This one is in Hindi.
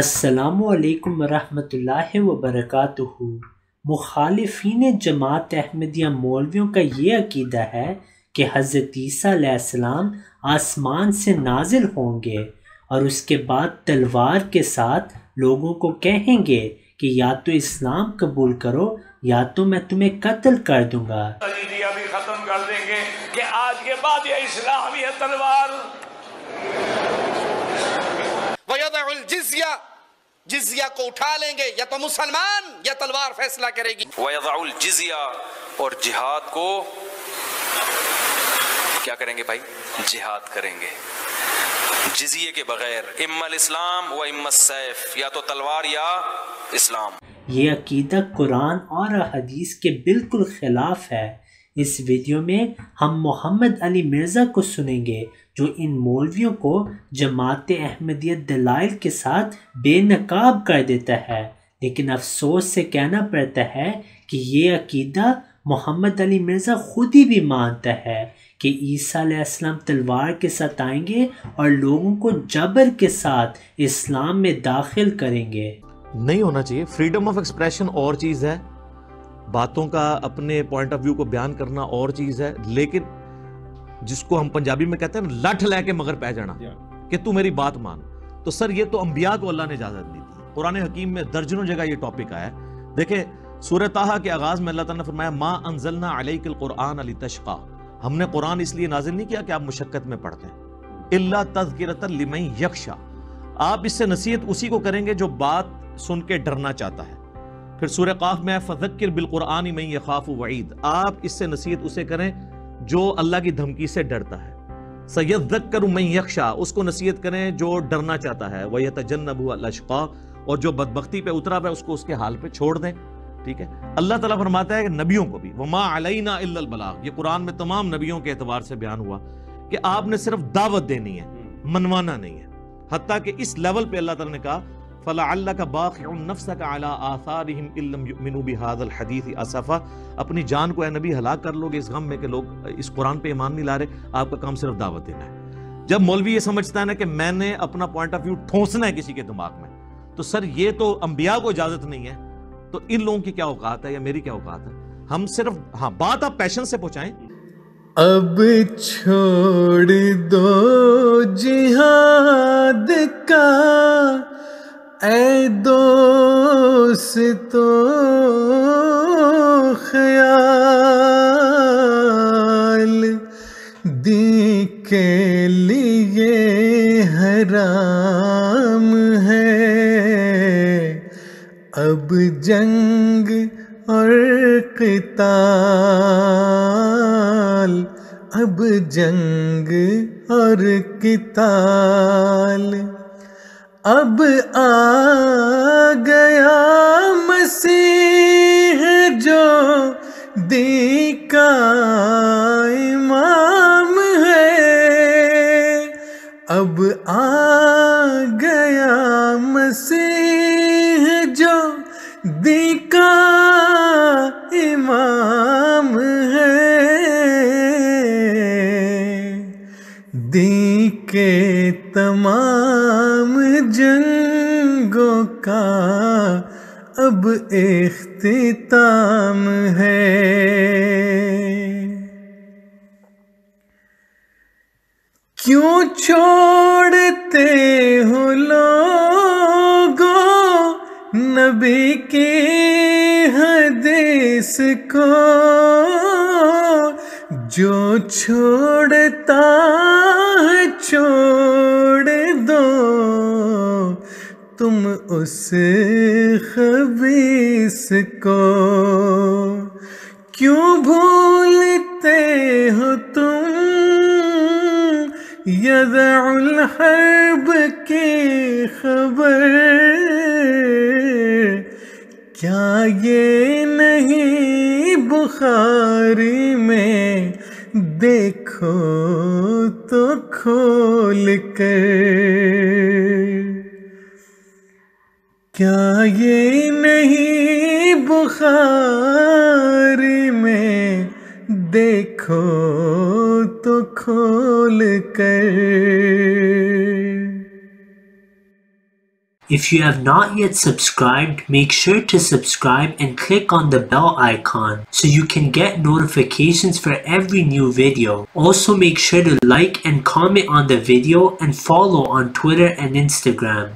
असलकम वरहमतुल्लाहि वबरकातुहू मुखालिफिन जमात अहमदिया मौलवियों का ये अकीदा है कि हज़रत ईसा अलैहिस्सलाम आसमान से नाजिल होंगे और उसके बाद तलवार के साथ लोगों को कहेंगे कि या तो इस्लाम कबूल करो या तो मैं तुम्हें कत्ल कर दूँगा। भी खत्म कर देंगे कि आज के बाद ये इस्लाम ये तलवार। जिजिया जिजिया को उठा लेंगे। या तो मुसलमान या तलवार फैसला करेगी। जिजिया और जिहाद को क्या करेंगे भाई? जिहाद करेंगे। जिजिए के बगैर, इम्मल इस्लाम व इम्मत सैफ, या तो तलवार या इस्लाम। ये अकीदा कुरान और हदीस के बिल्कुल खिलाफ है। इस वीडियो में हम मोहम्मद अली मिर्ज़ा को सुनेंगे, जो इन मौलवियों को जमात अहमदियत दलाइल के साथ बेनकाब कर देता है। लेकिन अफसोस से कहना पड़ता है कि ये अकीदा मोहम्मद अली मिर्ज़ा खुद ही भी मानता है कि ईसा अलैहिस्सलाम तलवार के साथ आएँगे और लोगों को जबर के साथ इस्लाम में दाखिल करेंगे। नहीं होना चाहिए। फ्रीडम ऑफ़ एक्सप्रेशन और चीज़ है। बातों का अपने पॉइंट ऑफ़ व्यू को बयान करना और चीज़ है। लेकिन जिसको हम पंजाबी में कहते हैं लठ लेके मगर पै जाना। कि तू मेरी बात मान। तो सर ये तो अंबिया को अल्लाह ने इजाज़त दी थी। कुरान हकीम में दर्जनों जगह ये टॉपिक आया है। देखे ताहा के आगाज़ में अल्लाह ताला फरमाया, माँ अनजलना अलैकल कुरान अली तशका हमने कुरान इसलिए नाजिल नहीं किया कि आप मुशक्कत में पढ़ते हैं। इल्ला तज़किरतन लिमन यक्षा आप इससे नसीहत उसी को करेंगे जो बात सुन के डरना चाहता है। फिर सूर्य काफ में फजक्र बिलकुरान में यखाफ वईद। आप इससे नसीहत उसे करें जो अल्लाह की धमकी से डरता है। सैयद कर मैं यक्षा उसको नसीहत करें जो डरना चाहता है। वह तजन्नबू लशका और जो बदबख्ती पे उतरा है, उसको उसके हाल पे छोड़ दें। ठीक है? अल्लाह ताला फरमाता है कि नबियों को भी वमा अलैना बलाग ये कुरान में तमाम नबियों के एतबार से बयान हुआ कि आपने सिर्फ़ दावत देनी है मनवाना नहीं है। हत्या कि इस लेवल पे अल्लाह ताला ने कहा फला अल्लाह का बाक़िउन नफ्स का अला हदीस असफा। अपनी जान को नबी हलाक कर लोगे इस गम में कि लोग इस कुरान पे ईमान नहीं ला रहे आपका काम सिर्फ़ दावत देना है। जब मौलवी ये समझता है ना कि मैंने अपना पॉइंट ऑफ़ व्यू ठोंसना है किसी के दिमाग में तो सर ये तो अंबिया को इजाज़त नहीं है तो इन लोगों की क्या औकात है या मेरी क्या औकात है? हम सिर्फ़ हाँ बात आप पैशन से पहुंचाएँ। अब छोड़ दो जिहाद का, ऐ दोस्तो अब जंग और किताल, अब जंग और किताल। अब आ गया मसीह जो दी का इमाम है। अब आ के तमाम जंगों का अब इख्तिताम है। क्यों छोड़ते हो लोगों नबी की हदीस को? जो छोड़ता है छोड़ दो। तुम उस खबीस को क्यों भूलते हो तुम? यदउल हर्ब की खबर। क्या ये नहीं बुखारी में देखो तो खोल कर क्या ये नहीं बुखार में देखो तो खोल कर If you have not yet subscribed, make sure to subscribe and click on the bell icon so you can get notifications for every new video. Also make sure to like and comment on the video and follow on Twitter and Instagram.